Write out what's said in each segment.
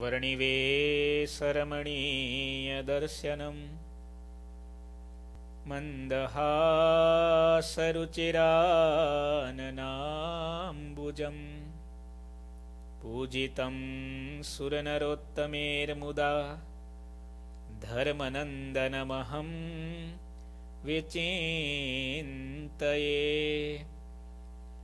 वर्णिवेशरमणीयदर्शनम् मन्दहासरुचिराननाम्बुजम् पूजितं सुरनरोत्तमेर्मुदा। धर्मनन्दनमहं विचिन्तये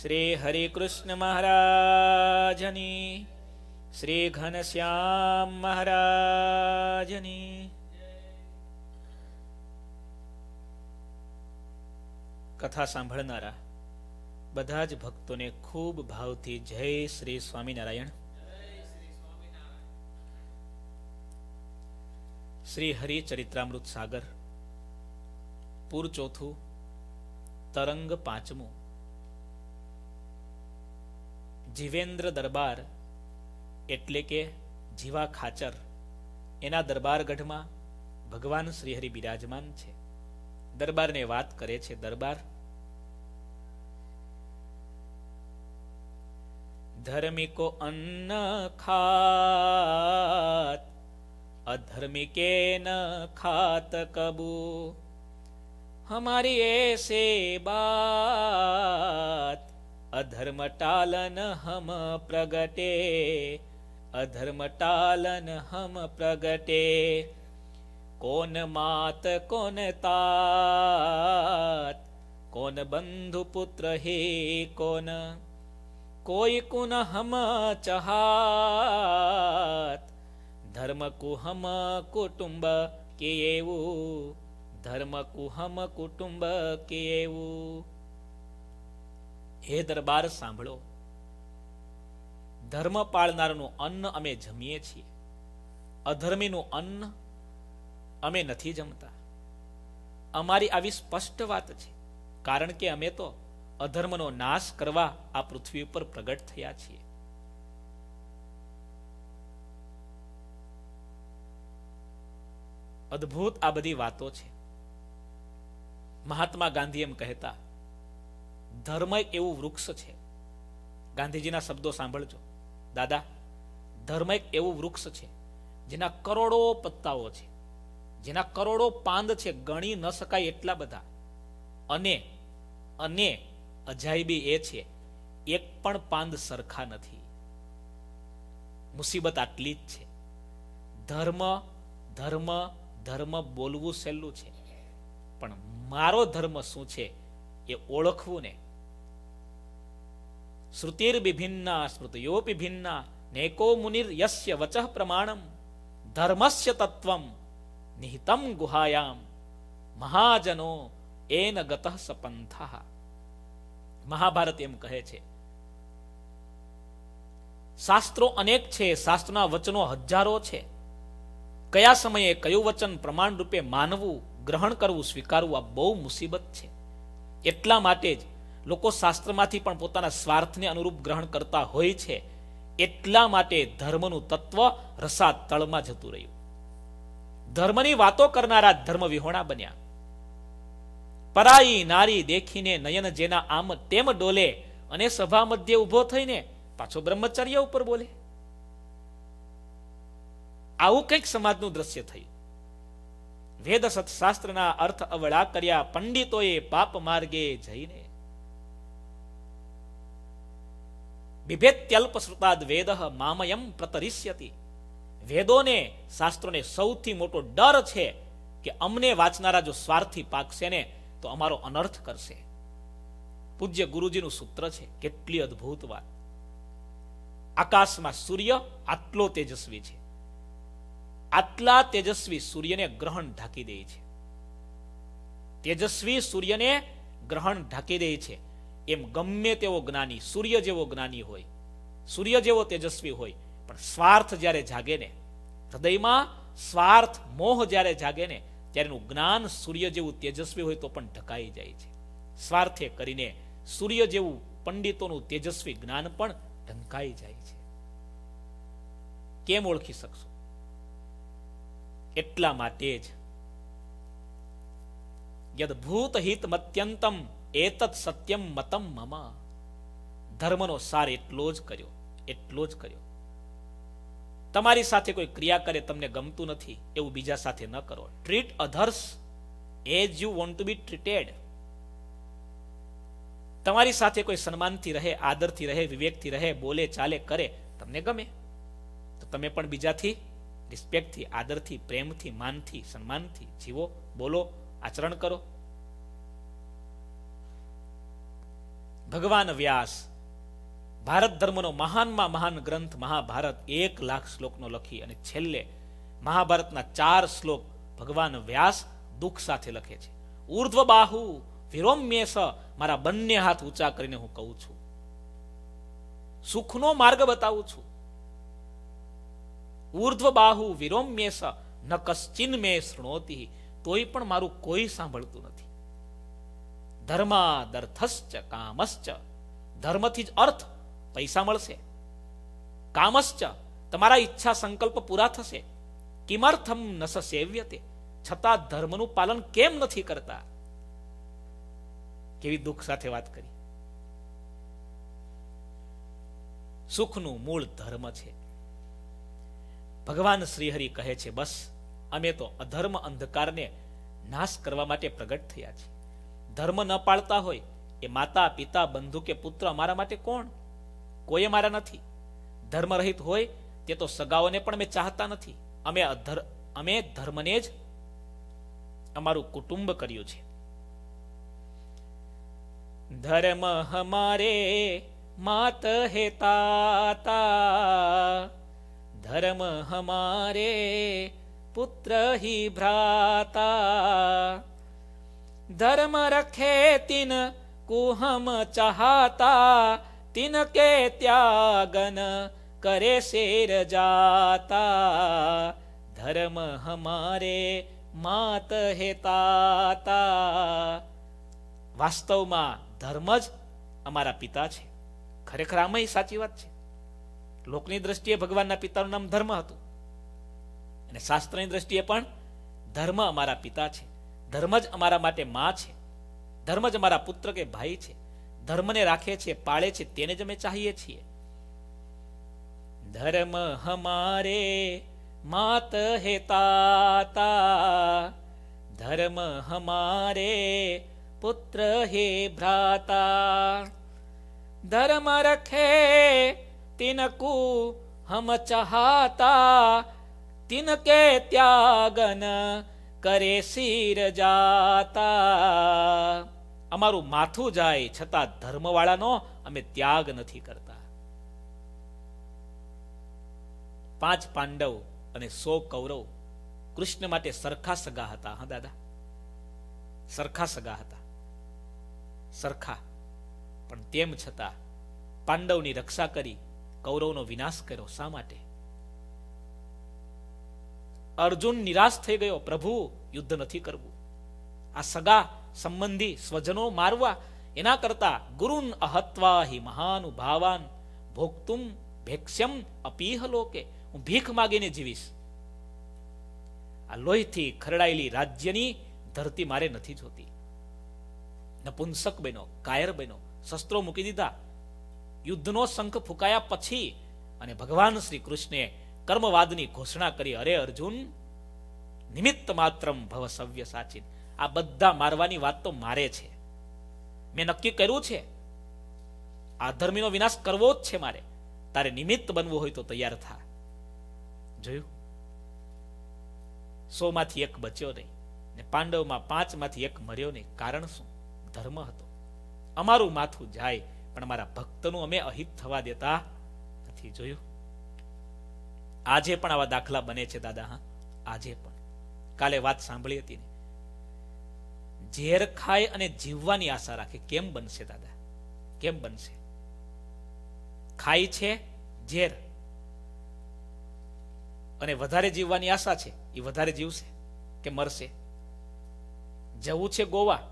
શ્રી હરિકૃષ્ણ મહારાજની શ્રી ઘનશ્યામ મહારાજની કથા સાંભળનારા બધા જ ભક્તોને ખૂબ ભાવથી જય શ્રી સ્વામિનારાયણ શ્રી હરિચરિત્રામૃત સાગર પૂર ચોથું તરંગ પાંચમું જીવેન્દ્ર દરબાર એટલે કે જીવા ખાચર. એના દરબારગઢમાં ભગવાન શ્રીહરિ બિરાજમાન છે. દરબારને વાત કરે છે દરબાર. ધર્મિકો અન્ન ખાત અધર્મિકે ન ખાત કબુ. હમારી એસે બાત અધર્મટાલન હમ પ્રગટે અધર્મટાલન હમ પ્રગટે કોન માત કોન તાત કોન બંધુ પુત્ર હે કોન કોઈ કુન હમ ચહાત ધર્મ કુહમ કુટુંબ કેવું ધર્મ કુહમ કુટુંબ કેવું હે દરબાર સાંભળો. ધર્મ પાળનારનું અન્ન અમે જમીએ છીએ. અધર્મીનું અન્ન અમે નથી જમતા. અમારી આવી સ્પષ્ટ વાત છે. કારણ કે અમે તો અધર્મનો નાશ કરવા આ પૃથ્વી ઉપર પ્રગટ થયા છીએ. અદ્ભુત આ બધી વાતો છે. મહાત્મા ગાંધી એમ કહેતા ધર્મ એક એવું વૃક્ષ છે. ગાંધીજીના શબ્દો સાંભળજો. દાદા, ધર્મ એક એવું વૃક્ષ છે, જેના કરોડો પત્તાઓ છે. જેના કરોડો પાંદ છે, ગણી ન શકાય એટલા બધા. અને અને અજાયબી એ છે, એક પણ પાંદ સરખા નથી. મુસીબત આટલી જ છે. ધર્મ ધર્મ ધર્મ બોલવું સહેલું છે. પણ મારો ધર્મ શું છે એ ઓળખવું ને શ્રુતિર વિભિન્ના સ્મૃતિયોપી ભિન્ના નેકો મુનિર યસ્ય વચઃ પ્રમાણમ ધર્મસ્ય તત્વમ નિહિતમ ગુહાયામ મહાજનો એન ગતઃ સપંથઃ મહાભારત એમ કહે છે શાસ્ત્રો અનેક છે શાસ્ત્રના વચનો હજારો છે કયા સમયે કયું વચન પ્રમાણ રૂપે માનવું ગ્રહણ કરવું સ્વીકારવું આ બહુ મુસીબત છે એટલા માટે જ લોકો શાસ્ત્રમાંથી પણ પોતાના સ્વાર્થને અનુરૂપ ગ્રહણ કરતા હોય છે, એટલા માટે ધર્મનું તત્વ રસા તળમાં જતું રહ્યું. ધર્મની વાતો કરનારા ધર્મ વિહોણા બન્યા. પરાઈ નારી દેખીને નયન જેના આમ તેમ ડોલે, અને સભા મધ્ય ઊભો થઈને પાછો બ્રહ્મચર્ય ઉપર બોલે. આવું કંઈક સમાજનું દ્રશ્ય થયું. વેદ સત્શાસ્ત્રના અર્થ અવળા કર્યા પંડિતોએ પાપ માર્ગે જઈને બિભેત્યલ્પ શ્રુતાદ વેદ મામયમ પ્રતરિષ્યતિ વેદોને શાસ્ત્રોને સૌથી મોટો ડર છે કે અમને વાંચનારા જો સ્વાર્થી પાકશે ને તો અમારો અનર્થ કરશે પૂજ્ય ગુરુજીનું સૂત્ર છે કેટલી અદ્ભુત વાત આકાશમાં સૂર્ય આટલો તેજસ્વી છે આટલા તેજસ્વી સૂર્યને ગ્રહણ ઢાંકી દે છે તેજસ્વી સૂર્યને ગ્રહણ ઢાંકી દે છે એમ ગમે તેવો જ્ઞાની, સૂર્ય જેવો જ્ઞાની હોય, સૂર્ય જેવો તેજસ્વી હોય, પણ સ્વાર્થ જ્યારે જાગે ને, હૃદયમાં સ્વાર્થ, મોહ જ્યારે જાગે ને, ત્યારેનું જ્ઞાન સૂર્ય જેવું તેજસ્વી હોય તો પણ ઢકાઈ જાય છે. સ્વાર્થે કરીને સૂર્ય જેવું પંડિતોનું તેજસ્વી જ્ઞાન પણ ઢંકાઈ જાય છે. કેમ ઓળખી શકશો? એટલા માટે જ. યદભૂત હિત મત્યંતમ એતત સત્યમ મતમ મમ. ધર્મનો સાર એટલો જ કર્યો, એટલો જ કર્યો. તમારી સાથે કોઈ ક્રિયા કરે તમને ગમતું નથી, એવું બીજા સાથે ન કરો. Treat others as you want to be treated તમારી સાથે કોઈ સન્માનથી રહે, આદરથી રહે, વિવેકથી રહે, બોલે, ચાલે, કરે, તમને ગમે. તો તમે પણ બીજાથી રિસ્પેક્ટથી આદરથી, પ્રેમથી, માનથી, સન્માનથી, જીવો, બોલો, આચરણ કરો. ભગવાન વ્યાસ. ભારત ધર્મનો મહાનમાં મહાન ગ્રંથ મહાભારત એક લાખ શ્લોકનો લખી અને છેલ્લે મહાભારતના ચાર શ્લોક ભગવાન વ્યાસ દુઃખ સાથે લખે છે. ઉર્ધ્વ બાહુ વિરોમ્યેસ મારા બંને હાથ ઊંચા કરીને હું કહું છું. સુખનો માર્ગ બતાવું છું. ઉર્ધ્વ બાહુ વિરોમ્યેસ ન કશ્ચિન મેં શૃણોતી તોય પણ મારું કોઈ સાંભળતું નથી. ધર્માદર્થશ્ચ કામશ્ચ. ધર્મથી જ અર્થ પૈસા મળશે. કામશ્ચ, તમારા ઈચ્છા સંકલ્પ પૂરા થશે. કિમર્થમ નસ સેવ્યતે. છતાં ધર્મનું પાલન કેમ નથી કરતા? કેવી દુઃખ સાથે વાત કરી. સુખનું મૂળ ધર્મ છે. ભગવાન શ્રીહરિ કહે છે, બસ, અમે તો અધર્મ અંધકારને નાશ કરવા માટે પ્રગટ થયા છીએ. ધર્મ ન પાળતા હોય, એ માતા, પિતા, બંધુ કે પુત્ર મારા માટે કોણ? કોઈએ મારા નથી. ધર્મરહિત હોય, તે તો સગાઓને પણ મેં ચાહતા નથી. અમે અમે ધર્મને જ અમારું કુટુંબ કર્યું છે. ધર્મ હમારે માત હે તાતા. ધર્મ હમારે પુત્ર હિ ભ્રાતા. धर्म रखे तिन कुहम चाहता तिनके त्यागन करे शेर जाता धर्म हमारे માત હે તાતા વાસ્તવમાં ધર્મ જ અમારા પિતા છે ખરેખર આમાં સાચી વાત છે લોકની દ્રષ્ટિએ ભગવાનના પિતાનું નામ ધર્મ હતું અને શાસ્ત્રની દ્રષ્ટિએ પણ ધર્મ અમારા પિતા છે ધર્મ જ અમારા માટે માં છે. ધર્મ જ અમારા પુત્ર કે ભાઈ છે. ધર્મને રાખે છે, પાળે છે, તેને જ અમે ચાહીએ છીએ. ધર્મ હમારે માત હે તાતા. ધર્મ હમારે પુત્ર હે ભ્રાતા. ધર્મ રખે તિનકુ હમ ચહાતા. તિનકે ત્યાગન કરે શિર જાતા. અમારું માથું જાય છતાં ધર્મવાળાનો અમે ત્યાગ નથી કરતા. પાંચ પાંડવ અને સો કૌરવ કૃષ્ણ માટે સરખા સગા હતા, હા દાદા? સરખા સગા હતા. સરખા. પણ તેમ છતાં પાંડવની રક્ષા કરી કૌરવનો વિનાશ કર્યો શા માટે? અર્જુન નિરાશ થઈ ગયો. પ્રભુ, યુદ્ધ નથી કરવું. આ સગા સંબંધી સ્વજનો મારવા, એના કરતા ગુરુન અહત્વા હિ મહાનુભાવાન. ભોગતુમ ભેક્ષ્યમ અપીહ લોકે. હું ભીખ માગીને જીવીશ. આ લોહીથી ખરડાયેલી રાજ્યની ધરતી મારે નથી જોતી. નપુંસક બન્યો, કાયર બન્યો, શસ્ત્રો મૂકી દીધા. યુદ્ધનો શંખ ફૂંકાયા પછી અને ભગવાન શ્રી કૃષ્ણે કર્મવાદની ઘોષણા કરી, અરે અર્જુન, નિમિત્ત માત્રમ ભવ સવ્ય સાચિન. આ બધા મારવાની વાત તો મારે છે. મેં નક્કી કર્યું છે. આ ધર્મીનો વિનાશ કરવો જ છે મારે. તારે નિમિત્ત બનવું હોય તો તૈયાર થા. જોયું? સો માંથી એક બચ્યો નહીં ને પાંડવમાં પાંચમાંથી એક મર્યો નહીં. કારણ શું? ધર્મ હતો. અમારું માથું જાય, પણ અમારા ભક્તનું અમે અહિત થવા દેતા નથી. જોયું? આજે પણ આવા દાખલા બને છે, દાદા, હા? આજે પણ. કાલે વાત સાંભળી હતી ને. ઝેર ખાય અને જીવવાની આશા રાખે. કેમ બનશે, દાદા? કેમ બનશે? ખાય છે ઝેર. અને વધારે જીવવાની આશા છે એ વધારે જીવશે કે મરશે? જવું છે ગોવા,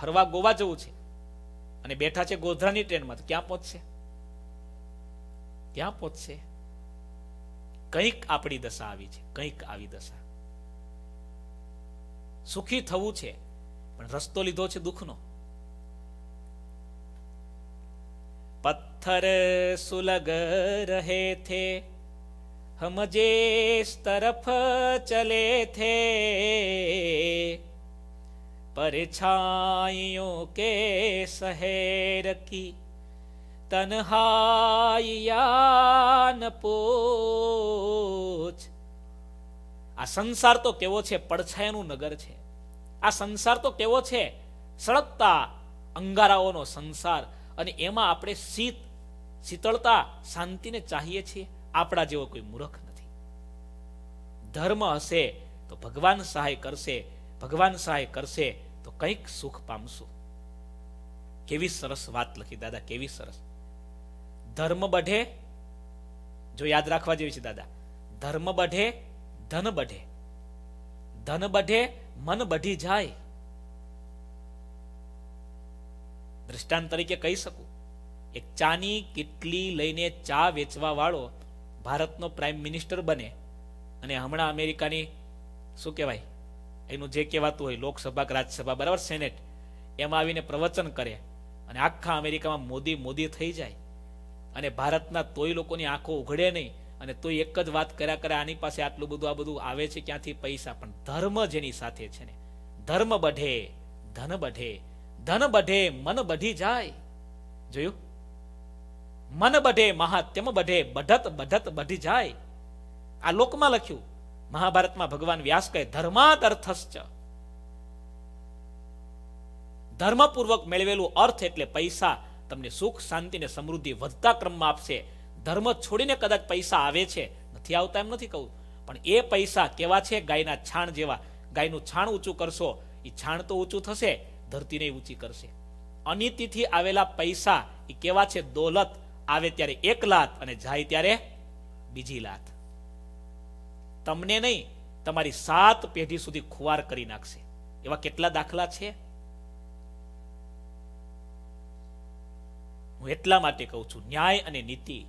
ફરવા ગોવા જવું છે. અને બેઠા છે ગોધરાની ટ્રેનમાં ક્યાં પહોંચશે? ક્યાં પહોંચશે? કંઈક આપણી દશા આવી છે, કંઈક આવી દશા. સુખી થવું છે, પણ રસ્તો લીધો છે દુઃખનો. પથ્થર સુલગ રહે થે હમજે તરફ ચલે થે. પરછાઈઓ કે સહેર કી તનહાઈયા પોચ. આ સંસાર તો કેવો છે? પડછાયાનું નગર છે. આ સંસાર તો કેવો છે? સળગતા અંગારાઓનો સંસાર. અને એમાં આપણે શીત, શીતળતા, શાંતિને ચાહીએ છીએ. આપણા જેવો કોઈ મૂર્ખ નથી. ધર્મ હશે તો ભગવાન સહાય કરશે. ભગવાન સહાય કરશે તો કંઈક સુખ પામશું. કેવી સરસ વાત લખી દાદા, કેવી સરસ. ધર્મ બઢે જો યાદ રાખવા જેવી છે દાદા. ધર્મ બઢે, ધન બઢે. ધન બઢે, મન બઢી જાય. દ્રષ્ટાંત તરીકે કહી શકું. એક ચાની કેટલી લઈને ચા વેચવા વાળો ભારતનો પ્રાઇમ મિનિસ્ટર બને અને હમણાં અમેરિકાની, શું કહેવાય, એનું જે કહેવાતું હોય લોકસભા કે રાજ્યસભા, બરાબર, સેનેટ, એમાં આવીને પ્રવચન કરે અને આખા અમેરિકામાં મોદી મોદી થઈ જાય. અને ભારતના તોય લોકોની આંખો ઉઘડે નહીં અને તોય એક જ વાત કર્યા કરે આની પાસે આટલું બધું, આ બધું આવે છે, ક્યાંથી પૈસા? પણ ધર્મ જેની સાથે છે ને, ધર્મ બઢે ધન બઢે ધન બઢે મન બઢી જાય. જોયું? મન બઢે મહાત્યમ બઢે બઢત બઢત બઢી જાય. આ લોકમાં લખ્યું, મહાભારતમાં ભગવાન વ્યાસ કહે ધર્માત અર્થશ્ચ ધર્મપૂર્વક મેળવેલું અર્થ એટલે પૈસા તમને સુખ, શાંતિ ને સમૃદ્ધિ વધતા ક્રમમાં આપશે. ધર્મ છોડીને કદાચ પૈસા આવે છે. નથી આવતા એમ નથી કહું. પણ એ પૈસા કેવા છે? ગાયના છાણ જેવા. ગાયનું છાણ ઊંચું કરશો. એ છાણ તો ઊંચું થશે, ધરતીને ઊંચી કરશે. અનિતિથી આવેલા પૈસા એ કેવા છે? દોલત. આવે ત્યારે એક લાત અને જાય ત્યારે બીજી લાત. તમને નહીં, તમારી સાત પેઢી સુધી ખુવાર કરી નાખશે. એવા કેટલા દાખલા છે? હું એટલા માટે કહું છું, ન્યાય અને નીતિ,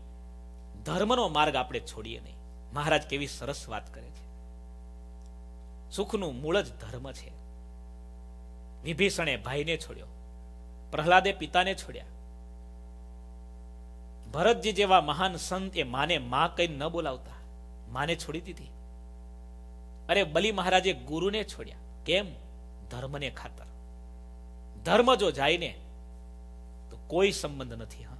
ધર્મનો માર્ગ આપણે છોડીએ નહીં. મહારાજ કેવી સરસ વાત કરે છે. સુખનું મૂળ જ ધર્મ છે. વિભીષણે ભાઈને છોડ્યો, પ્રહલાદે પિતાને છોડ્યા. ભરતજી જેવા મહાન સંત એ માને માં કઈ ન બોલાવતા. માને છોડી દીધી. અરે બલી મહારાજે ગુરુને છોડ્યા. કેમ? ધર્મને ખાતર. ધર્મ જો જાય ને કોઈ સંબંધ નથી, હા.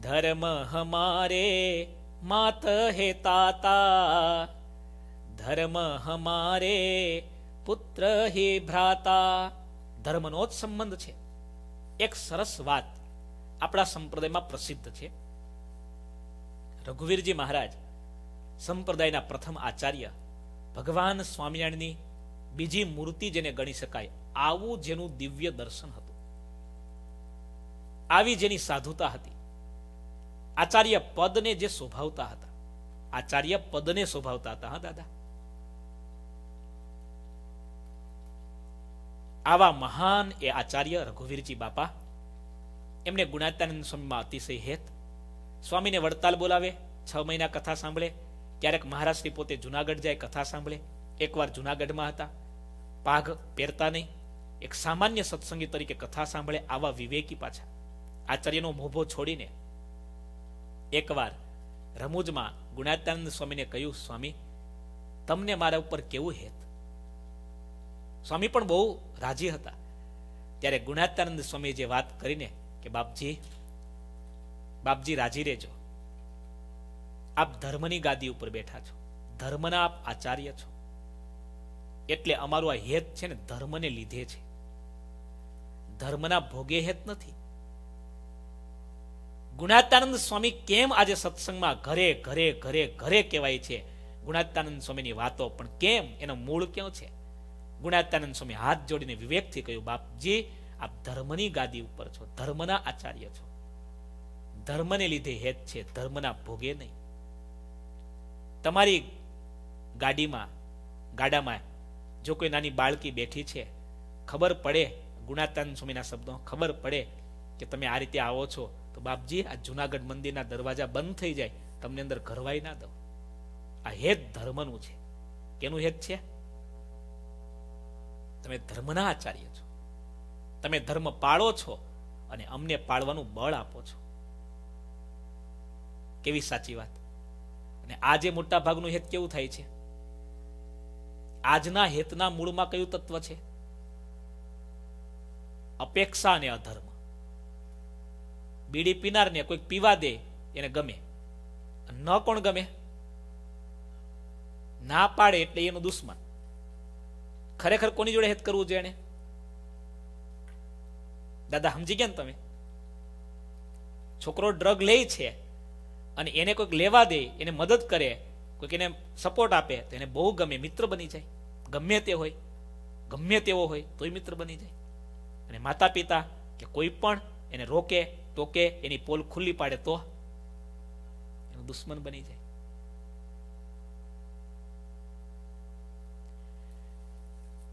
ધર્મ હમારે માત હે તાતા. ધર્મ હમારે પુત્ર હે ભ્રાતા. ધર્મનો જ સંબંધ છે. એક સરસ વાત આપણા સંપ્રદાયમાં પ્રસિદ્ધ છે. રઘુવીરજી મહારાજ સંપ્રદાયના પ્રથમ આચાર્ય ભગવાન સ્વામિનારાયણની બીજી મૂર્તિ જેને ગણી શકાય. આવું જેનું દિવ્ય દર્શન હતું. આવી જેની સાધુતા હતી. આચાર્ય પદને જે શોભાવતા હતા. આચાર્ય પદને શોભાવતા હતા, હા, દાદા? આવા મહાન એ આચાર્ય રઘુવીરજી બાપા. એમને ગુણાત્યાનંદ સ્વામીમાં અતિશય હેત. સ્વામીને વડતાલ બોલાવે, છ મહિના કથા સાંભળે. ક્યારેક મહારાષ્ટ્રી પોતે જુનાગઢ જાય, કથા સાંભળે. એકવાર જુનાગઢમાં હતા. પાઘ પહેરતા નહીં. એક સામાન્ય સત્સંગી તરીકે કથા સાંભળે આવા વિવેકી પાછા. આચાર્યનો મોભો છોડીને એકવાર રમૂજમાં ગુણાત્યાનંદ સ્વામીને કહ્યું, સ્વામી, તમને મારા ઉપર કેવું હેત? સ્વામી પણ બહુ રાજી હતા. ત્યારે ગુણાત્યાનંદ સ્વામી જે વાત કરીને કે, બાપજી બાપજી રાજી રહેજો. આપ ધર્મની ગાદી ઉપર બેઠા છો. ધર્મના આપ આચાર્ય છો. એટલે અમારું આ હેત છે ને ધર્મને લીધે છે. ધર્મના ભોગે હેત નથી. ગુણાત્યાનંદ સ્વામી કેમ આજે સત્સંગમાં ઘરે ઘરે ઘરે ઘરે કહેવાય છે? ગુણાત્યાનંદ સ્વામીની વાતો પણ કેમ? એનો મૂળ ક્યાં છે? ગુણાત્યાનંદ સ્વામી હાથ જોડીને વિવેકથી કહ્યું, બાપજી, આપ ધર્મની ગાદી ઉપર છો, ધર્મના આચાર્ય છો. ધર્મને લીધે હેત છે, ધર્મના ભોગે નહીં. તમારી ગાડીમાં, ગાડામાં જો કોઈ નાની બાળકી બેઠી છે, ખબર પડે, ગુણાતાન સ્વામીના શબ્દો, ખબર પડે કે તમે આ રીતે આવો છો, તો બાપજી, આ જુનાગઢ મંદિરના દરવાજા બંધ થઈ જાય, તમને અંદર ઘરવાઈ ના દો આ હેત ધર્મનું છે. કેનું હેત છે? તમે ધર્મના આચાર્ય છો. તમે ધર્મ પાળો છો અને અમને પાળવાનું બળ આપો છો. કેવી સાચી વાત? અને આજે મોટા ભાગનું હેત કેવું થાય છે? આજના હેતના મૂળમાં કયું તત્વ છે? અપેક્ષા અને અધર્મ. બીડી પીનારને કોઈક પીવા દે, એને ગમે. ન કોણ ગમે? ના પાડે એટલે એનું દુશ્મન. ખરેખર કોની જોડે હેત કરવું જોઈએ એને? દાદા, સમજી ગયા ને તમે? છોકરો ડ્રગ લે છે અને એને કોઈક લેવા દે, એને મદદ કરે કોઈક એને સપોર્ટ આપે, તો એને બહુ ગમે. મિત્ર બની જાય. ગમે તે હોય, ગમે તેવો હોય, તોય મિત્ર બની જાય. અને માતા પિતા કે કોઈ પણ એને રોકે, ટોકે, એની પોલ ખુલ્લી પાડે તો એનું દુશ્મન બની જાય.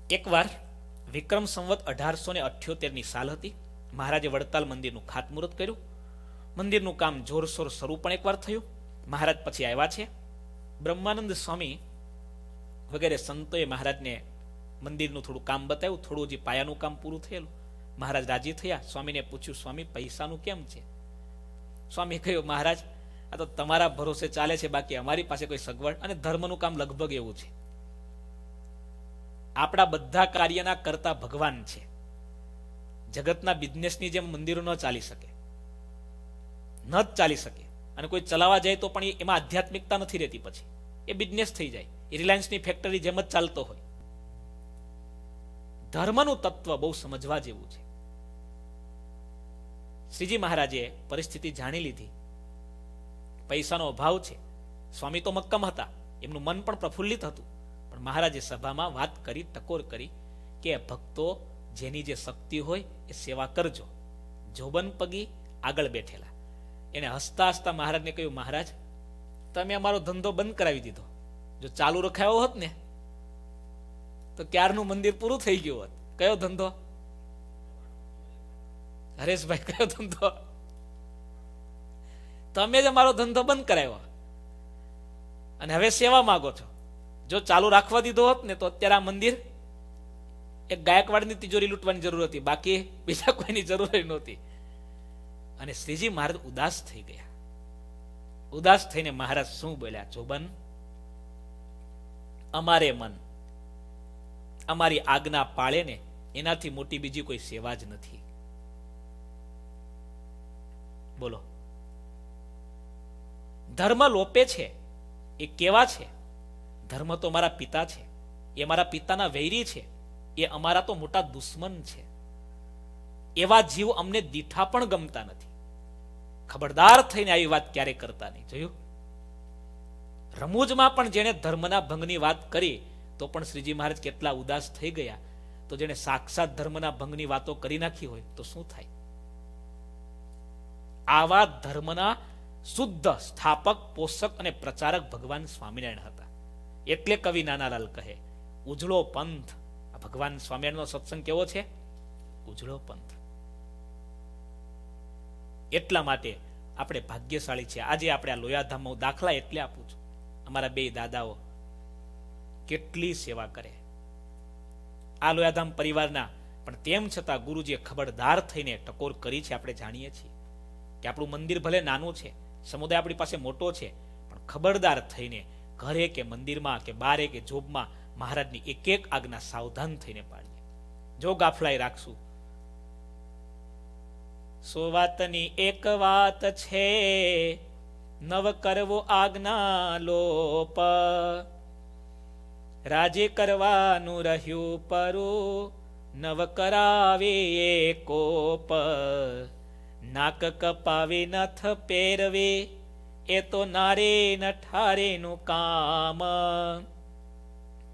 એકવાર વિક્રમ સંવત અઢારસો ને અઠ્યોતેરની સાલ હતી. મહારાજે વડતાલ મંદિરનું ખાતમુહૂર્ત કર્યું. મંદિરનું કામ જોરશોર શરૂ પણ એકવાર થયું. મહારાજ પછી આવ્યા છે. બ્રહ્માનંદ સ્વામી વગેરે સંતોએ મહારાજને મંદિરનું થોડું કામ બતાવ્યું, થોડું જે પાયાનું કામ પૂરું થયેલું. મહારાજ રાજી થયા. સ્વામીને પૂછ્યું, સ્વામી, પૈસાનું કેમ છે? સ્વામી કહ્યું, મહારાજ, આ તો તમારા ભરોસે ચાલે છે, બાકી અમારી પાસે કોઈ સગવડ અને ધર્મનું કામ લગભગ એવું છે. આપણા બધા કાર્યના કરતા ભગવાન છે. જગતના બિઝનેસની જેમ મંદિરો ન ચાલી શકે. ન જ ચાલી શકે. અને કોઈ ચલાવવા જાય તો પણ એમાં આધ્યાત્મિકતા નથી રહેતી પછી. એ બિઝનેસ થઈ જાય. એ રિલાયન્સની ફેક્ટરી જેમ જ ચાલતો હોય. ધર્મનું તત્વ બહુ સમજવા જેવું છે. શ્રીજી મહારાજે પરિસ્થિતિ જાણી લીધી. પૈસાનો અભાવ છે. સ્વામી તો મક્કમ હતા. એમનું મન પણ પ્રફુલ્લિત હતું. પણ મહારાજે સભામાં વાત કરી, ટકોર કરી કે, ભક્તો, જેની જે શક્તિ હોય એ સેવા કરજો. જોબન પગી આગળ બેઠેલા. એને હસતા હસતા મહારાજને કહ્યું, મહારાજ, તમે અમારો ધંધો બંધ કરાવી દીધો. જો ચાલુ રખાયો હોત ને, તો ક્યારનું મંદિર પૂરું થઈ ગયું હોત? કયો ધંધો? હરેશભાઈ, કયો ધંધો? તમે જ અમારો ધંધો બંધ કરાવ્યો અને હવે સેવા માગો છો. જો ચાલુ રાખવા દીધો હોત ને, તો અત્યારે આ મંદિર એક ગાયકવાડની તિજોરી લૂંટવાની જરૂર હતી. બાકી બીજા કોઈની જરૂર નહોતી. અને શ્રીજી મહારાજ ઉદાસ થઈ ગયા. ઉદાસ થઈને મહારાજ શું બોલ્યા? જોબન, અમારે મન, અમારી આજ્ઞા પાળે ને એનાથી મોટી બીજી કોઈ સેવા જ નથી. બોલો. ધર્મ લોપે છે, એ કેવા છે? ધર્મ તો મારા પિતા છે, એ મારા પિતાના વૈરી છે, એ અમારા તો મોટા દુશ્મન છે. એવા જીવ અમને દીઠા પણ ગમતા નથી. ખબરદાર થઈને આવી વાત ક્યારે કરતા નહીં? જોયું? રમૂજમાં પણ જેણે ધર્મના ભંગની વાત કરી, તો પણ શ્રીજી મહારાજ કેટલા ઉદાસ થઈ ગયા. તો જેને સાક્ષાત ધર્મના ભંગની વાતો કરી નાખી હોય, તો શું થાય? આવા ધર્મના શુદ્ધ સ્થાપક, પોષક અને પ્રચારક ભગવાન સ્વામિનારાયણ હતા. એટલે કવિ નાનાલાલ કહે, ઉજળો પંથ. ભગવાન સ્વામિનારાયણનો સત્સંગ કેવો છે? ઉજળો પંથ. એટલા માટે આપણે ભાગ્યશાળી છે આજે આપણે આ લોયાધામમાં દાખલા એટલે આપું છું. અમારા બે દાદાઓ કેટલી સેવા કરે. આ લોયાધામ પરિવારના, પણ તેમ છતાં ગુરુજીએ ખબરદાર થઈને ટકોર કરી છે, આપણે જાણીએ છીએ. કે આપણું મંદિર ભલે નાનું છે, સમુદાય આપણી પાસે મોટો છે, પણ ખબરદાર થઈને ઘરે કે મંદિરમાં કે બારે કે જોબમાં મહારાજની એક એક આજ્ઞા સાવધાન થઈને પાડીએ. જો ગાફલાઈ રાખશું સો વાતની એક વાત છે, નવ કરવો આજ્ઞા લોપ. રાજે કરવાનું રહ્યું પરું, નવ કરાવે કોપ. નાક કપાવે નથ પહેરવે, એ તો નારે નઠારેનું કામ.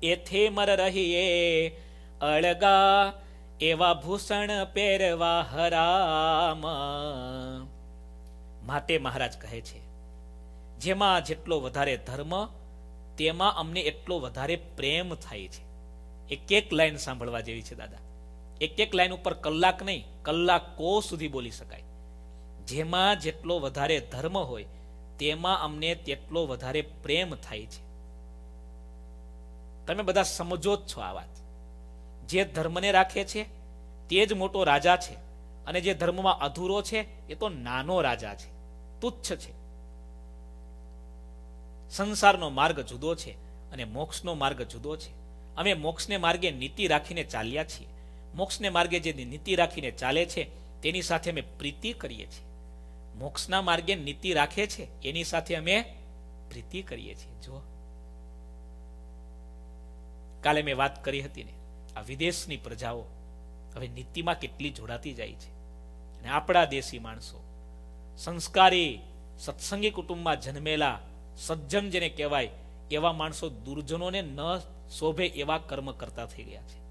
એથે મર રહીએ અળગા એવા ભૂષણ પહેરવા હરામ. માટે મહારાજ કહે છે, જેમાં જેટલો વધારે ધર્મ, તેમાં અમને એટલો વધારે પ્રેમ થાય છે. એક એક લાઈન સાંભળવા જેવી છે, દાદા. એક એક લાઈન ઉપર કલાક નહીં, કલાકો સુધી બોલી શકાય. જેમાં જેટલો વધારે ધર્મ હોય, તેમાં અમને તેટલો વધારે પ્રેમ થાય છે. તમે બધા સમજો જ છો આ વાત. જે ધર્મને રાખે છે, તે જ મોટો રાજા છે. અને જે ધર્મમાં અધૂરો છે, એ તો નાનો રાજા છે. તુચ્છ છે. સંસારનો માર્ગ જુદો છે અને મોક્ષનો માર્ગ જુદો છે. અમે મોક્ષને માર્ગે નીતિ રાખીને ચાલ્યા છીએ. મોક્ષને માર્ગે જે નીતિ રાખીને ચાલે છે, તેની સાથે અમે પ્રીતિ કરીએ છીએ. મોક્ષના માર્ગે નીતિ રાખે છે, એની સાથે અમે પ્રીતિ કરીએ છીએ. જો કાલે મેં વાત કરી હતી ને આ વિદેશની પ્રજાઓ હવે નીતિમાં કેટલી જોડાતી જાય છે. અને આપણા દેશી માણસો સંસ્કારી સત્સંગી કુટુંબમાં જન્મેલા સજ્જન જેને કહેવાય, એવા માણસો દુર્જનોને ન શોભે એવા કર્મ કરતા થઈ ગયા છે.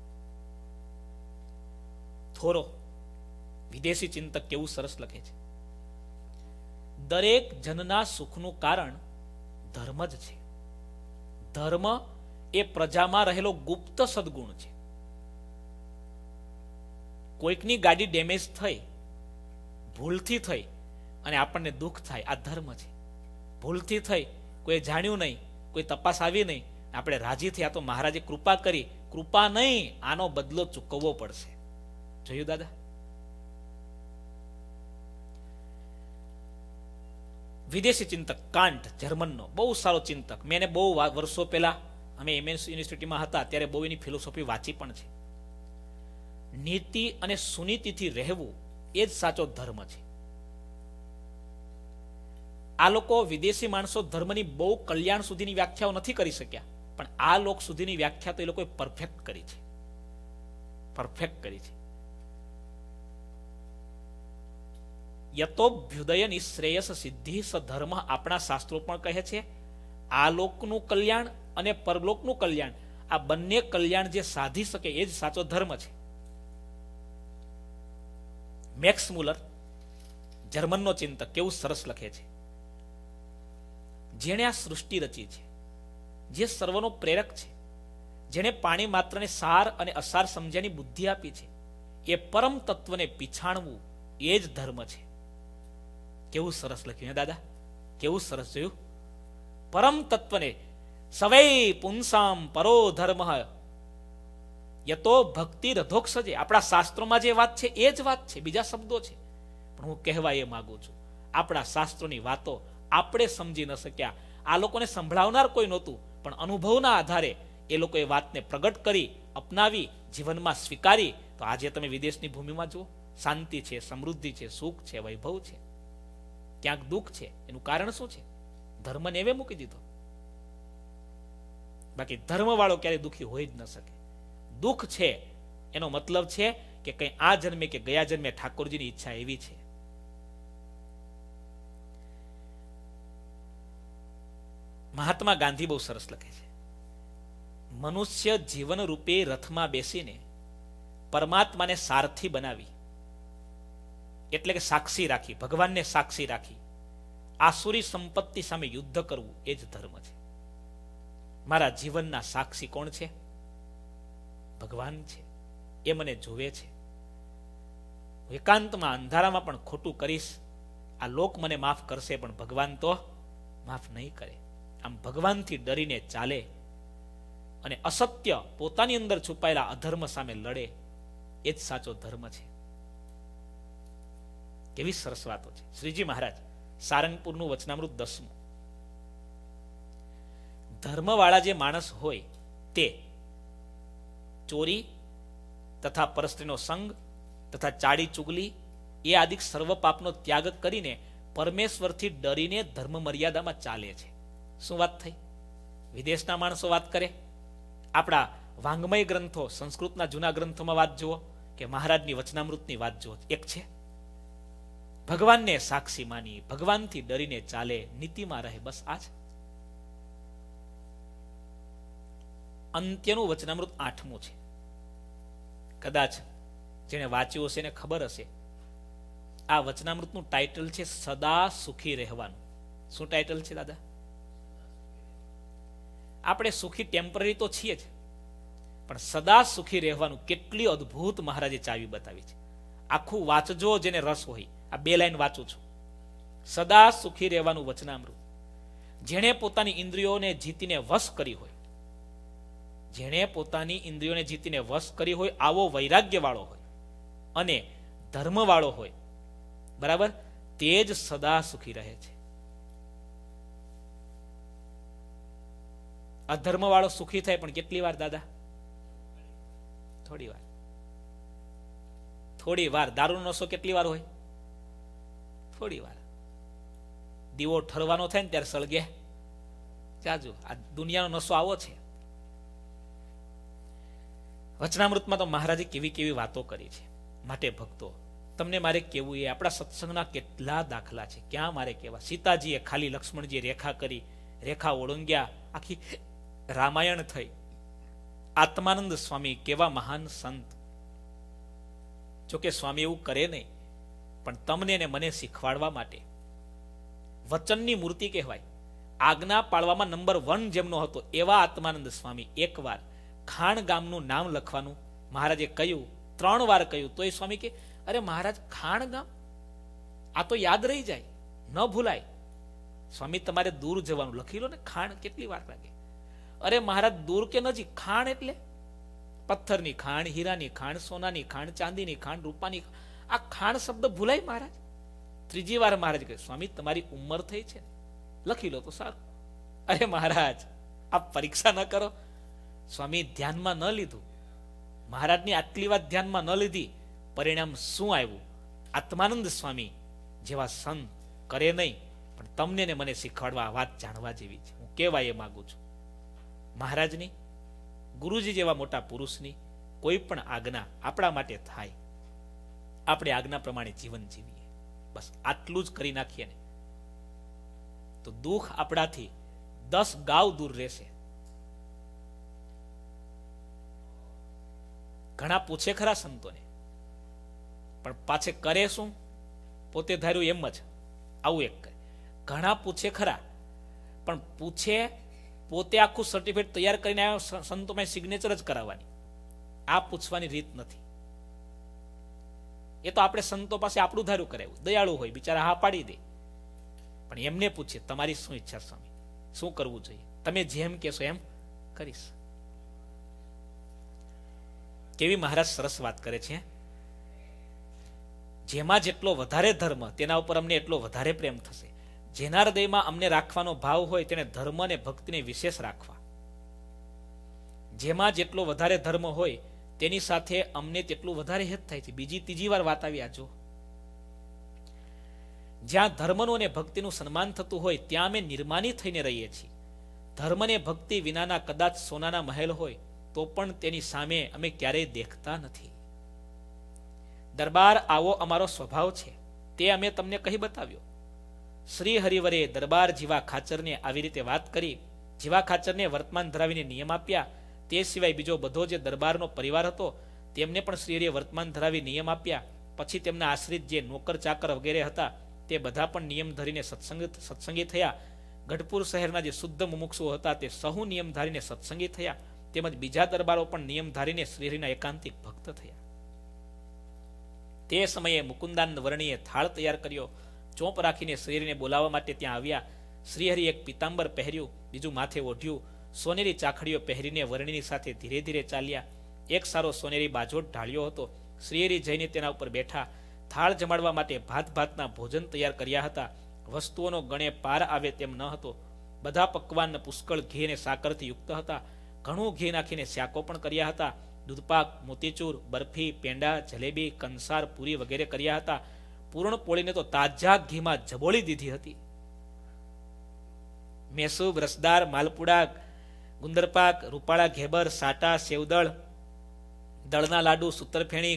થોરો વિદેશી ચિંતક કેવું સરસ લખે છે. દરેક જનના સુખનું કારણ ધર્મ જ છે. ધર્મ એ પ્રજામાં રહેલો ગુપ્ત સદગુણ છે. કોઈકની ગાડી ડેમેજ થઈ, ભૂલથી થઈ અને આપણને દુઃખ થાય. આ ધર્મ છે. ભૂલથી થઈ, કોઈ જાણ્યું નહીં, કોઈ તપાસ આવી નહીં, આપણે રાજી થયા તો મહારાજે કૃપા કરી, કૃપા નહીં, આનો બદલો ચૂકવવો પડશે. જોયું દાદા? વિદેશી ચિંતક કાંટ જર્મનનો, બહુ સારો ચિંતક. મેં એને બહુ વર્ષો પહેલા અમે એમએસ યુનિવર્સિટીમાં હતા, ત્યારે બહુ એની ફિલોસોફી વાંચી પણ છે. નીતિ અને સુનીતિથી રહેવું એ જ સાચો ધર્મ છે. આ લોકો વિદેશી માણસો ધર્મની બહુ કલ્યાણ સુધીની વ્યાખ્યાઓ નથી કરી શક્યા, પણ આ લોક સુધીની વ્યાખ્યા તો એ લોકોએ પરફેક્ટ કરી છે. પરફેક્ટ કરી છે. યતોભ્યુદય શ્રેયસ સિદ્ધિ સધર્મ આપણા શાસ્ત્રો પણ કહે છે, આ લોકનું કલ્યાણ અને પરલોકનું કલ્યાણ, આ બંને કલ્યાણ જે સાધી શકે એ જ સાચો ધર્મ છે. મેક્સ મુલર જર્મનનો ચિંતક, કેવું સરસ લખે છે. જેણે આ સૃષ્ટિ રચી છે, જે સર્વનો પ્રેરક છે, જેણે પાણી માત્રને સાર અને અસાર સમજ્યાની બુદ્ધિ આપી છે, એ પરમ તત્વને પીછાણવું એ જ ધર્મ છે. કેવું સરસ લખ્યું હે દાદા? કેવું સરસ જોયું? પરમ તત્વને સવૈ પુંસામ પરો ધર્મ યતો ભક્તિ રધોક્ષજે. આપણા શાસ્ત્રોમાં જે વાત છે, એ જ વાત છે, બીજા શબ્દો છે. પણ હું કહેવા એ માગું છું, આપણા શાસ્ત્રોની વાતો આપણે સમજી ન શક્યા. આ લોકોને સંભળાવનાર કોઈ નહોતું, પણ અનુભવના આધારે એ લોકોએ વાતને પ્રગટ કરી, અપનાવી, જીવનમાં સ્વીકારી. તો આજે તમે વિદેશની ભૂમિમાં જુઓ. શાંતિ છે, સમૃદ્ધિ છે, સુખ છે, વૈભવ છે. ક્યાંક દુઃખ છે, એનું કારણ શું છે? ધર્મને એવે મૂકી દીધો. બાકી ધર્મવાળો ક્યારે દુઃખી હોઈ જ ન શકે. દુઃખ છે, એનો મતલબ છે કે કંઈ આ જન્મે કે ગયા જન્મે ઠાકોરજીની ઈચ્છા એવી છે. મહાત્મા ગાંધી બહુ સરસ લખે છે. મનુષ્ય જીવન રૂપે રથમાં બેસીને પરમાત્માને સારથી બનાવી, એટલે કે સાક્ષી રાખી, ભગવાનને સાક્ષી રાખી, આસુરી સંપત્તિ સામે યુદ્ધ કરવું એ જ ધર્મ છે. મારા જીવનના સાક્ષી કોણ છે? ભગવાન છે, એ મને જોવે છે. એકાંતમાં અંધારામાં પણ ખોટું કરીશ. આ લોક મને માફ કરશે, પણ ભગવાન તો માફ નહીં કરે. આમ ભગવાનથી ડરીને ચાલે અને અસત્ય પોતાની અંદર છુપાયેલા અધર્મ સામે લડે, એ જ સાચો ધર્મ છે. કેવી સરસ વાતો છે. શ્રીજી મહારાજ, સારંગપુરનું વચનામૃત દસમું. ધર્મવાળા જે માણસ હોય, તે ચોરી તથા પરસ્ત્રીનો સંગ તથા ચાડી ચુગલી એ આદિક સર્વ પાપનો ત્યાગ કરીને પરમેશ્વરથી ડરીને ધર્મ મર્યાદામાં ચાલે છે. શું વાત થઈ? વિદેશના માણસો વાત કરે? આપણા વાંગમય ગ્રંથો, સંસ્કૃતના જૂના ગ્રંથોમાં વાત જુઓ કે મહારાજની વચનામૃતની વાત જુઓ, એક છે. ભગવાનને સાક્ષી માની, ભગવાનથી ડરીને ચાલે, નીતિમાં રહે, બસ આ જ અંત્યનું વચનામૃત આઠમું છે. કદાચ જેને વાંચ્યું હશે એને ખબર હશે. આ વચનામૃતનું ટાઇટલ છે સદા સુખી રહેવાનું. શું ટાઇટલ છે દાદા? આપણે સુખી ટેમ્પરરી તો છીએ જ. પણ સદા સુખી રહેવાનું કેટલી અદ્ભુત મહારાજે ચાવી બતાવી છે. આખું વાંચજો જેને રસ હોય. આ બે લાઈન વાંચું છું. સદા સુખી રહેવાનું વચનામૃત. જેણે પોતાની ઇન્દ્રિયોને જીતીને વશ કરી હોય જેણે પોતાની ઇન્દ્રિયોને જીતીને વશ કરી હોય, આવો વૈરાગ્ય વાળો હોય અને ધર્મવાળો હોય, બરાબર? તે જ સદા સુખી રહે છે. અધર્મવાળો સુખી થાય પણ કેટલી વાર દાદા? થોડી વાર. થોડી વાર. દારૂનો નશો કેટલી વાર હોય? થોડી વાર. દીવો ઠરવાનો થાય ને ત્યારે સળગે. જાજુ. આ દુનિયાનો નશો આવો છે. વચનામૃતમાં તો મહારાજે કેવી કેવી વાતો કરી છે. માટે ભક્તો, તમને મારે કેવું, એ આપણા સત્સંગના કેટલા દાખલા છે. ક્યાં મારે કેવા? સીતાજીએ ખાલી લક્ષ્મણજીએ રેખા કરી, રેખા ઓળંગ્યા, આખી રામાયણ થઈ. આત્માનંદ સ્વામી કેવા મહાન સંત. જોકે સ્વામી એવું કરે નહીં, પણ તમને ને મને શીખવાડવા માટે. વચનની મૂર્તિ કહેવાય. આજ્ઞા પાળવામાં નંબર વન જેમનો હતો, એવા આત્માનંદ સ્વામી એકવાર ખાણ ગામનું નામ લખવાનું. મહારાજે કહ્યું, ત્રણ વાર કહ્યું. તો એ સ્વામી કે, અરે મહારાજ, ખાણ ગામ? આ તો યાદ રહી જાય. ન ભૂલાય. સ્વામી, તમારે દૂર જવાનું. લખી લો ને, ખાણ કેટલી વાર લાગે. અરે મહારાજ, દૂર કે નજીક? ખાણ એટલે? પથ્થરની ખાણ, હીરાની ખાણ, સોનાની ખાણ, ચાંદીની ખાણ, રૂપાની આ ખાણ શબ્દ ભૂલાય મહારાજ? ત્રીજી વાર મહારાજ કહે, સ્વામી, તમારી ઉંમર થઈ છે. લખી લો તો સારું. અરે મહારાજ, આપ પરીક્ષા ન કરો. સ્વામી ધ્યાનમાં ન લીધું. મહારાજની આટલી વાત ધ્યાનમાં ન લીધી. પરિણામ શું આવ્યું? આત્માનંદ સ્વામી જેવા સંત કરે નહીં, પણ તમને ને મને શીખવાડવા વાત જાણવા જેવી છે. હું કેવા એ માંગુ છું. મહારાજની, ગુરુજી જેવા મોટા પુરુષની કોઈ પણ આજ્ઞા આપણા માટે થાય. આપણે આજ્ઞા પ્રમાણે જીવન જીવીએ. બસ આટલું જ કરી નાખીએ ને. તો દુઃખ આપણાથી દસ ગાવ દૂર રહેશે. ઘણા પૂછે ખરા સંતોને. પણ પાછે કરે શું? પોતે ધાર્યું એમ જ. આવું એક કરે ઘણા પૂછે ખરા, પણ પૂછે પોતે આખું સર્ટિફિકેટ તૈયાર કરીને આવ્યો સંતોમાં સિગ્નેચર જ કરાવવાની. આ પૂછવાની રીત નથી. એ તો આપણે સંતો પાસે આપણું ધાર્યું કરાવ્યું દયાળુ હોય, બિચારા હા પાડી દે. પણ એમને પૂછે, તમારી શું ઈચ્છા, સ્વામી? શું કરવું જોઈએ? તમે જેમ કહેશો એમ કરીશ. કેવી મહારાજ સરસ વાત કરે છે જેમાં જેટલો વધારે ધર્મ, તેના ઉપર અમને એટલો વધારે પ્રેમ થશે. જેના હૃદયમાં અમને રાખવાનો ભાવ હોય, તેને ધર્મ અને ભક્તિને વિશેષ રાખવા. જેમાં જેટલો વધારે ધર્મ હોય, તેની સાથે અમને તેટલું વધારે હેત થાય છે. બીજી, ત્રીજી વાર વાત આવી આજો જ્યાં ધર્મનું અને ભક્તિનું સન્માન થતું હોય, ત્યાં અમે નિર્માની થઈને રહીએ છીએ. ધર્મ ને ભક્તિ વિનાના કદાચ સોનાના મહેલ હોય તો પણ તેની સામે અમે ક્યારેય દેખતા નથી. દરબાર આવો અમારો સ્વભાવ છે, તે અમે તમને કહી બતાવ્યો. શ્રી હરિવરે દરબાર જીવા ખાચરને આવી રીતે વાત કરી, જીવા ખાચરને વર્તમાન ધરાવીને નિયમ આપ્યા, તે સિવાય બીજો બધો જે દરબારનો પરિવાર હતો, તેમને પણ શ્રીહરિએ વર્તમાન ધરાવી નિયમ આપ્યા, પછી તેમના આશ્રિત જે નોકર ચાકર વગેરે હતા, તે બધા પણ નિયમ ધરીને સત્સંગ, સત્સંગી થયા. ગઢપુર શહેરના જે શુદ્ધ મુમુક્ષુઓ હતા, તે સહુ નિયમ ધારીને સત્સંગી થયા. તેમજ બીજા દરબારો પણ નિયમ ધારીને શ્રીહરિના એકાંતિક ભક્ત થયા. તે સમયે મુકુંદાનંદ વર્ણીએ થાળ તૈયાર કર્યો, ચોંપ રાખીને શ્રીહરિને બોલાવવા માટે ત્યાં આવ્યા. શ્રીહરિ એક પિતાંબર પહેર્યું, બીજું માથે ઓઢ્યું. સોનેરી ચાખડીઓ પહેરીને વરણીની સાથે ધીરે ધીરે ચાલ્યા. એક સારો સોનેરી બાજોટ ઢાળ્યો હતો. શ્રીહરિ જઈને તેના ઉપર બેઠા. થાળ જમાડવા માટે ભાત ભાતના ભોજન તૈયાર કર્યા હતા. વસ્તુઓનો ગણે પાર આવે તેમ ન હતો. બધા પકવાન પુષ્કળ ઘી અને સાકરથી યુક્ત હતા. ઘણું ઘી નાખીને શાકો પણ કર્યા હતા. દૂધપાક, મોતીચૂર, બરફી, પેંડા, જલેબી, કંસાર, પૂરી વગેરે કર્યા હતા. પૂરણ પોળીને તો તાજા ઘીમાં જબોળી દીધી હતી. મેસૂબ રસદાર, માલપુડા, ગુંદરપાક, રૂપાળા, ઘેબર, સાટા, સેવદળ, દળના લાડુ, સૂતરફેણી,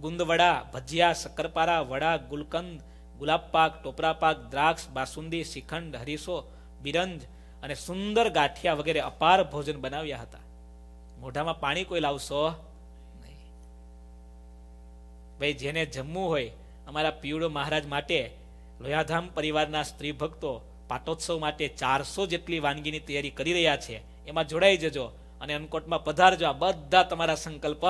ગુંદવડા, ભજીયા, શક્કરપારા, વડા, ગુલકંદ ગુલાબપાક ટોપરાપાક દ્રાક્ષ, બાસુંદી, શ્રીખંડ હરીસો બિરંજ અને સુંદર ગાંઠિયા વગેરે અપાર ભોજન બનાવ્યા હતા. મોઢામાં પાણી કોઈ લાવશો? નહીં. ભાઈ, જેને જમવું હોય, અમારા પીવડો મહારાજ માટે લોયાધામ પરિવારના સ્ત્રી ભક્તો પાટોત્સવ માટે ચારસો જેટલી વાનગીની તૈયારી કરી રહ્યા છે. એમાં જોડાઈ જજો અને અનકોટમાં પધારજો. આ બધા તમારા સંકલ્પ.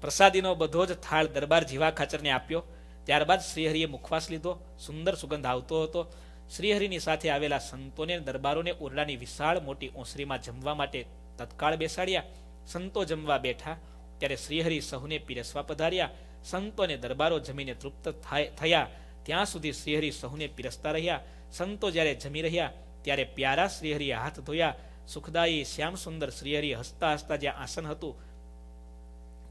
પ્રસાદીનો બધો જ થાળ દરબાર જીવા ખાચરને આપ્યો. ત્યારબાદ શ્રીહરિએ મુખવાસ લીધો. સુંદર સુગંધ આવતો હતો. શ્રીહરિની સાથે આવેલા સંતોને દરબારોને ઓરડાની વિશાળ મોટી ઓસરીમાં જમવા માટે તત્કાળ બેસાડ્યા. સંતો જમવા બેઠા. ત્યારે શ્રીહરિ સહુને પીરસવા પધાર્યા. સંતો અને દરબારો જમીને તૃપ્ત થયા ત્યાં સુધી શ્રીહરિ સહુને પીરસતા રહ્યા. સંતો જ્યારે જમી રહ્યા, ત્યારે પ્યારા શ્રીહરિએ હાથ ધોયા. સુખદાયી શ્યામ સુંદર શ્રીહરિ હસતા હસતા જ્યાં આસન હતું,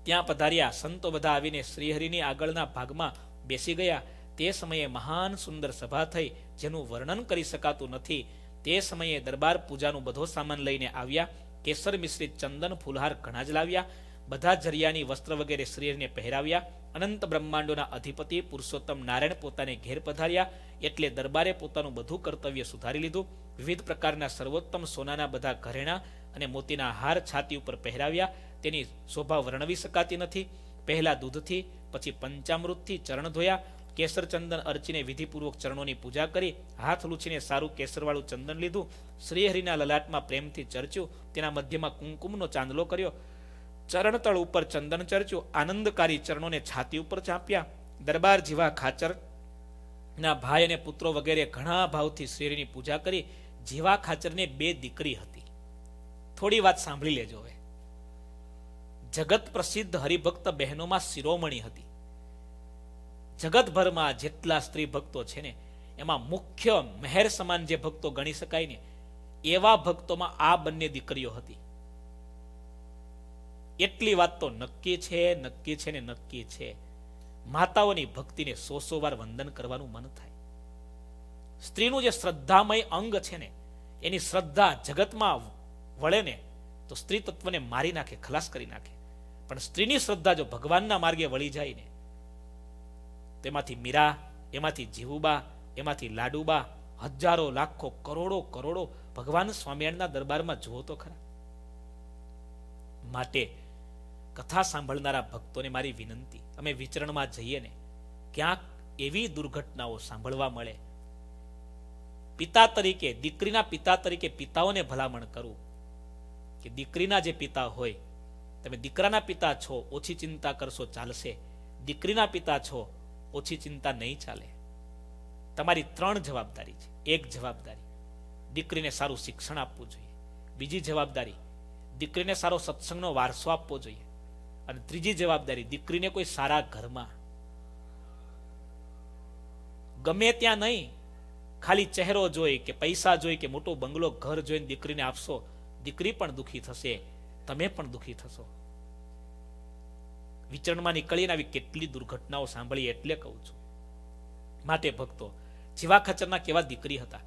ત્યાં પધાર્યા. સંતો બધા આવીને શ્રીહરિની આગળના ભાગમાં બેસી ગયા. તે સમયે મહાન સુંદર સભા થઈ. જેનું વર્ણન કરી શકાતું નથી. તે સમયે દરબાર પૂજાનું બધો સામાન લઈને આવ્યા, કેસર મિશ્રિત ચંદન, ફૂલહાર ઘણા જ લાવ્યા, બધા જરિયાની વસ્ત્ર વગેરે શરીરને પહેરાવ્યા, અનંત બ્રહ્માંડોના અધિપતિ પુરુષોત્તમ નારાયણ પોતાને ઘેર પધાર્યા, એટલે દરબારે પોતાનું બધું કર્તવ્ય સુધારી લીધું. વિવિધ પ્રકારના સર્વોત્તમ સોનાના બધા ઘરેણા અને મોતીના હાર છાતી ઉપર પહેરાવ્યા. તેની શોભા વર્ણવી શકાતી નથી. પહેલા દૂધથી, પછી પંચામૃતથી ચરણ ધોયા કેસર ચંદન અર્ચીને વિધિપૂર્વક ચરણોની પૂજા કરી, હાથ લૂછીને સારું કેસરવાળું ચંદન લીધું. શ્રીહરિના લલાટમાં પ્રેમથી ચર્ચ્યું, તેના મધ્યમાં કુંકુમનો ચાંદલો કર્યો. ચરણતળ ઉપર ચંદન ચર્ચ્યું, આનંદકારી ચરણોને છાતી ઉપર ચાંપ્યા. દરબાર જીવા ખાચર ના ભાઈ અને પુત્રો વગેરે ઘણા ભાવથી શ્રીહરિની પૂજા કરી, જીવા ખાચરને બે દીકરી હતી. થોડી વાત સાંભળી લેજો હવે. જગત પ્રસિદ્ધ હરિભક્ત બહેનોમાં શિરોમણી હતી. જગતભરમાં જેટલા સ્ત્રી ભક્તો છે ને, એમાં મુખ્ય મહેર સમાન જે ભક્તો ગણી શકાય ને, એવા ભક્તોમાં આ બંને દીકરીઓ હતી. એટલી વાત તો નક્કી છે નક્કી છે ને નક્કી છે. માતાઓની ભક્તિને સો સો વાર વંદન કરવાનું મન થાય. સ્ત્રીનું જે શ્રદ્ધામય અંગ છે ને, એની શ્રદ્ધા જગતમાં વળે ને, તો સ્ત્રી તત્વને મારી નાખે, ખલાસ કરી નાખે. પણ સ્ત્રીની શ્રદ્ધા જો ભગવાનના માર્ગે વળી જાય ને તેમાંથી મીરા, એમાંથી જીવુબા એમાંથી લાડુબા, હજારો, લાખો, કરોડો કરોડો ભગવાન સ્વામિનારાયણના દરબારમાં જુઓ તો ખરા. માટે કથા સાંભળનારા ભક્તોને મારી વિનંતી, અમે વિચરણમાં જઈએ ને, ક્યાંક એવી દુર્ઘટનાઓ સાંભળવા મળે. પિતા તરીકે, દીકરીના પિતા તરીકે પિતાઓને ભલામણ કરું કે દીકરીના જે પિતા હોય, તમે દીકરાના પિતા છો, ઓછી ચિંતા કરશો, ચાલશે. દીકરીના પિતા છો ઓછી ચિંતા નહીં ચાલે. તમારી ત્રણ જવાબદારી છે. એક જવાબદારી, દીકરીને સારું શિક્ષણ આપવું જોઈએ. બીજી જવાબદારી, દીકરીને સારો સત્સંગનો વારસો આપવો જોઈએ. અને ત્રીજી જવાબદારી, દીકરીને કોઈ સારા ઘરમાં. ગમે ત્યાં નહીં, ખાલી ચહેરો જોઈ કે પૈસા જોઈ કે મોટો બંગલો ઘર જોઈને દીકરીને આપશો, દીકરી પણ દુખી થશે, તમે પણ દુખી થશો. વિચરણમાં નીકળીને આવી કેટલી દુર્ઘટનાઓ સાંભળી એટલે કહું છું. માટે ભક્તો, જીવા ખચરના કેવા દીકરી હતા.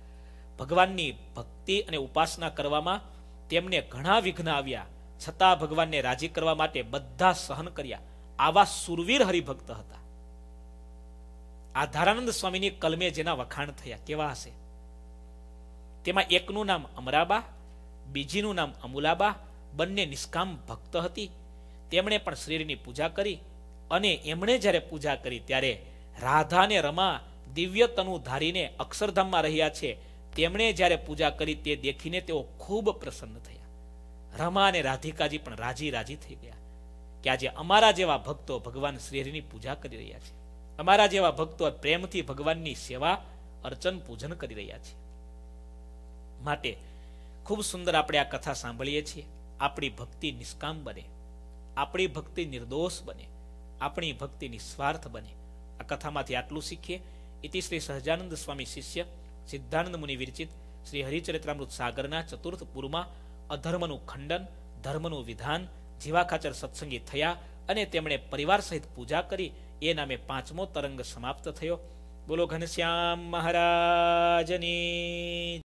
ભગવાનની ભક્તિ અને ઉપાસના કરવામાં તેમને ઘણા વિઘ્ન આવ્યા. છતાં ભગવાનને રાજી કરવા માટે બધા સહન કર્યા. આવા સુરવીર હરિભક્ત હતા. આધારાનંદ સ્વામીની કલમે જેના વખાણ થયા, કેવા હશે? તેમાં એકનું નામ અમરાબા, બીજીનું નામ અમુલાબા, બંને નિષ્કામ ભક્ત હતી. તેમણે પણ શ્રીની પૂજા કરી અને એમણે જ્યારે પૂજા કરી ત્યારે રાધાને રમા દિવ્ય તનુ ધારીને અક્ષરધામમાં રહ્યા છે. તેમણે જ્યારે પૂજા કરી તે દેખીને તેઓ ખૂબ પ્રસન્ન થયા. રમા અને રાધિકાજી પણ રાજી રાજી થઈ ગયા કે આજે અમારા જેવા ભક્તો ભગવાન શ્રીહરિની પૂજા કરી રહ્યા છે. અમારા જેવા ભક્તો પ્રેમથી ભગવાનની સેવા, અર્ચન, પૂજન કરી રહ્યા છે. માટે ખૂબ સુંદર આપણે આ કથા સાંભળીએ છીએ. આપણી ભક્તિ નિષ્કામ બને. આપણી ભક્તિ નિર્દોષ બને, આપણી ભક્તિ નિસ્વાર્થ બને. આ કથામાંથી આટલું શીખીએ. ઇતિ શ્રી સહજાનંદ સ્વામી શિષ્ય સિદ્ધાનંદ મુનિ વિરચિત શ્રી હરિચરિત્રામૃત સાગરના ચતુર્થ પૂરમાં અધર્મનું ખંડન, ધર્મનું વિધાન જીવાખાચર સત્સંગી થયા અને તેમણે પરિવાર સહિત પૂજા કરી. એ નામે પાંચમો તરંગ સમાપ્ત થયો. બોલો ઘનશ્યામ મહારાજની